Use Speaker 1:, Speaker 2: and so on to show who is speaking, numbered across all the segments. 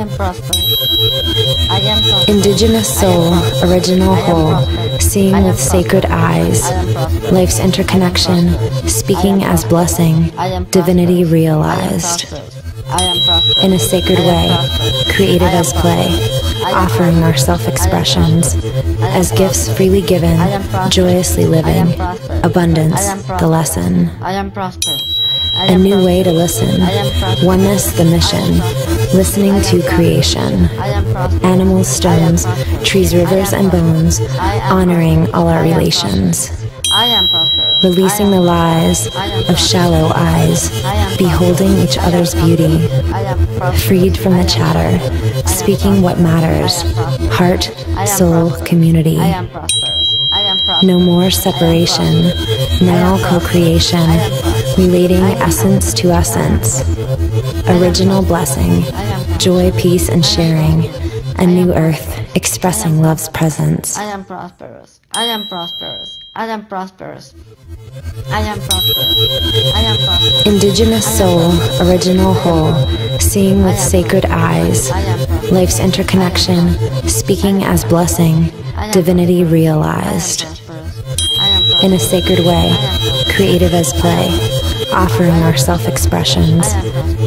Speaker 1: am prosperous. I am prosperous.
Speaker 2: Indigenous soul, original whole, seeing with sacred eyes, life's interconnection, speaking as blessing, divinity realized.
Speaker 1: I am.
Speaker 2: In a sacred way, creative as play, offering our self expressions, as gifts freely given, joyously living, abundance, the lesson.
Speaker 1: I am prosperous.
Speaker 2: A new way to listen, oneness the mission, listening to creation. Animals, stones, trees, rivers, and bones, honoring all our relations. Releasing the lies of shallow eyes, beholding each other's beauty, freed from the chatter, speaking what matters, heart, soul, community. No more separation, now co creation, relating essence to essence. Original blessing, joy, peace, and sharing. A new earth, expressing love's presence.
Speaker 1: I am prosperous. I am prosperous. I am prosperous. I am prosperous. I am prosperous.
Speaker 2: Indigenous soul, original whole, seeing with sacred eyes, life's interconnection, speaking as blessing, divinity realized.
Speaker 1: Prosperous. I am prosperous.
Speaker 2: In a sacred way, creative as play, offering our self expressions,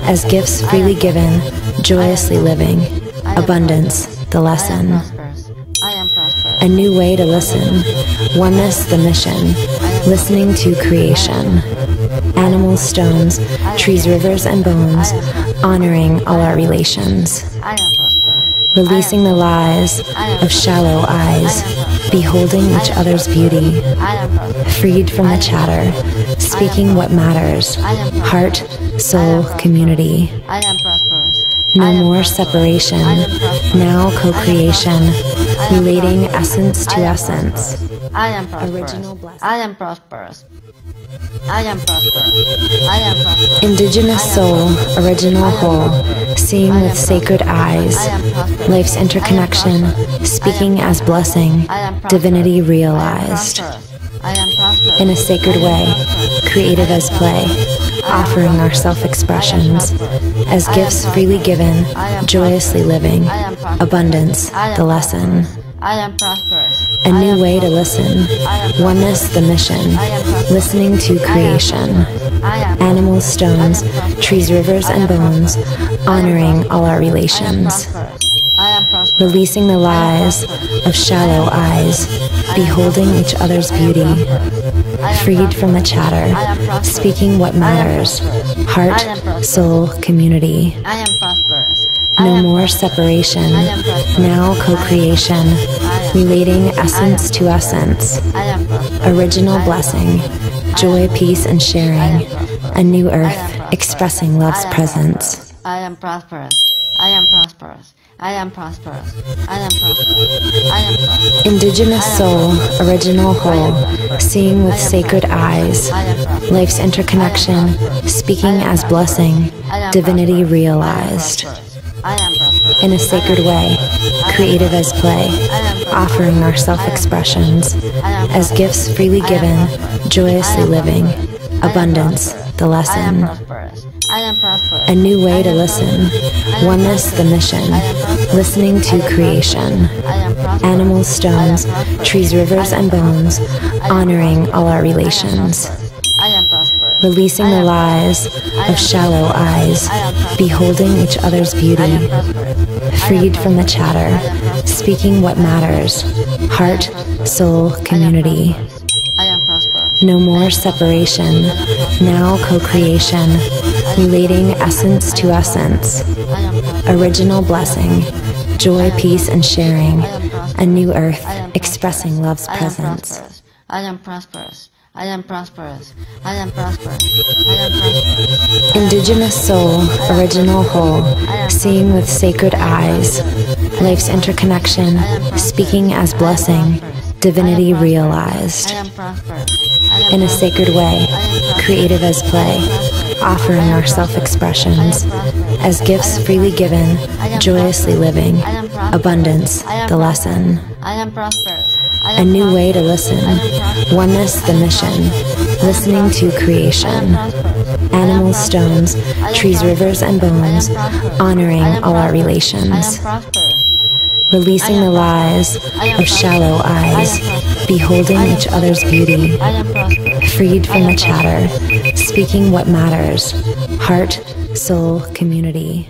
Speaker 2: as gifts freely given, joyously living, abundance, the lesson. A new way to listen, oneness the mission, listening to creation. Animals, stones, trees, rivers, and bones, honoring all our relations. Releasing the lies of shallow eyes, beholding each other's beauty, freed from the chatter, speaking what matters, heart, soul, community. No more separation, now co creation, relating essence to essence.
Speaker 1: I am prosperous. I am prosperous. I am prosperous. I am prosperous.
Speaker 2: Indigenous soul, original whole, seeing with sacred eyes, life's interconnection, speaking as blessing, divinity realized.
Speaker 1: I am.
Speaker 2: In a sacred way, creative as play, offering our self expressions, as gifts freely given, joyously living, abundance, the lesson.
Speaker 1: I am prosperous.
Speaker 2: A new way to listen, oneness the mission, listening to creation. Animals, stones, trees, rivers, and bones, honoring all our relations. Releasing the lies of shallow eyes, beholding each other's beauty, freed from the chatter, speaking what matters, heart, soul, community. No more separation, now co creation, relating essence to essence. Original blessing, joy, peace, and sharing. A new earth, expressing love's presence.
Speaker 1: I am prosperous. I am prosperous. I am prosperous. I am prosperous. I am prosperous.
Speaker 2: Indigenous soul, original whole, seeing with sacred eyes, life's interconnection, speaking as blessing, divinity realized.
Speaker 1: I am prosperous.
Speaker 2: In a sacred way, creative as play, offering our self expressions, as gifts freely given, joyously living, abundance, the lesson. A new way to listen, oneness the mission, listening to creation. Animals, stones, trees, rivers, and bones, honoring all our relations. Releasing the lies of shallow eyes, beholding each other's beauty, freed from the chatter, speaking what matters, heart, soul, community.
Speaker 1: I am prosperous.
Speaker 2: No more separation, now co creation, relating essence to essence.
Speaker 1: I am prosperous.
Speaker 2: Original blessing, joy, peace, and sharing. A new earth, expressing love's presence.
Speaker 1: I am prosperous. I am prosperous. I am prosperous. I am prosperous.
Speaker 2: Indigenous soul, original whole, seeing with sacred eyes, life's interconnection, speaking as blessing, divinity realized. In a sacred way, creative as play, offering our self expressions, as gifts freely given, joyously living, abundance, the lesson. A new way to listen, oneness the mission, listening to creation. animals, stones, trees, rivers, and bones, honoring all our relations. Releasing the lies of shallow eyes, beholding each other's beauty, freed from the chatter, speaking what matters, heart, soul, community.